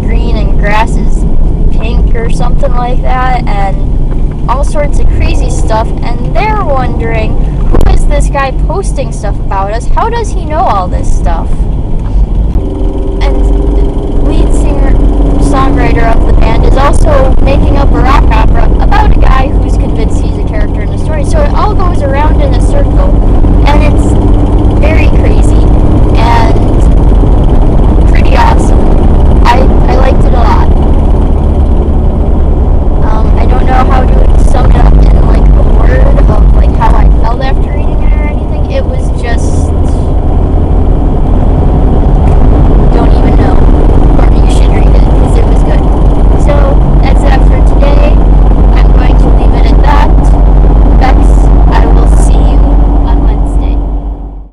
green and grass is pink or something like that, and all sorts of crazy stuff. And they're wondering who is this guy posting stuff about us? How does he know all this stuff? And lead singer songwriter of the band is also making up a rock